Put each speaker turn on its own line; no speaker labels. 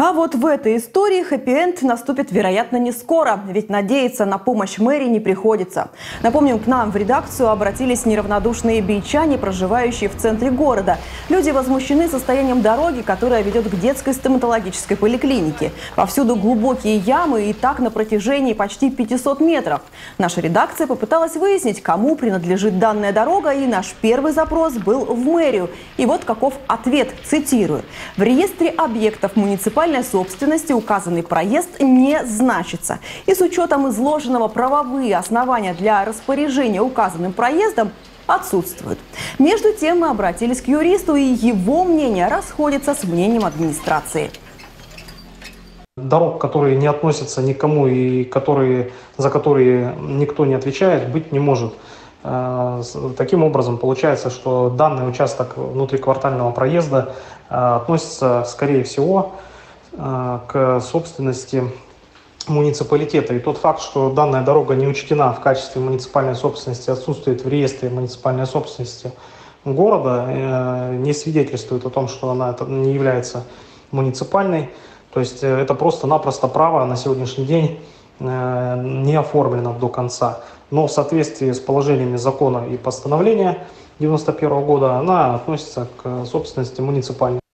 А вот в этой истории хэппи-энд наступит, вероятно, не скоро, ведь надеяться на помощь мэрии не приходится. Напомним, к нам в редакцию обратились неравнодушные бичане, проживающие в центре города. Люди возмущены состоянием дороги, которая ведет к детской стоматологической поликлинике. Повсюду глубокие ямы и так на протяжении почти 500 метров. Наша редакция попыталась выяснить, кому принадлежит данная дорога, и наш первый запрос был в мэрию. И вот каков ответ, цитирую. В реестре объектов муниципальной собственности указанный проезд не значится. И с учетом изложенного правовые основания для распоряжения указанным проездом отсутствуют. Между тем мы обратились к юристу, и его мнение расходится с мнением администрации.
Дорог, которые не относятся никому и которые, за которые никто не отвечает, быть не может. Э, Таким образом, получается, что данный участок внутриквартального проезда э, относится, скорее всего, к собственности муниципалитета. И тот факт, что данная дорога не учтена в качестве муниципальной собственности, отсутствует в реестре муниципальной собственности города, э, не свидетельствует о том, что она не является муниципальной. То есть э, это просто-напросто право на сегодняшний день э, не оформлено до конца. Но в соответствии с положениями закона и постановления 91 года она относится к собственности муниципальной.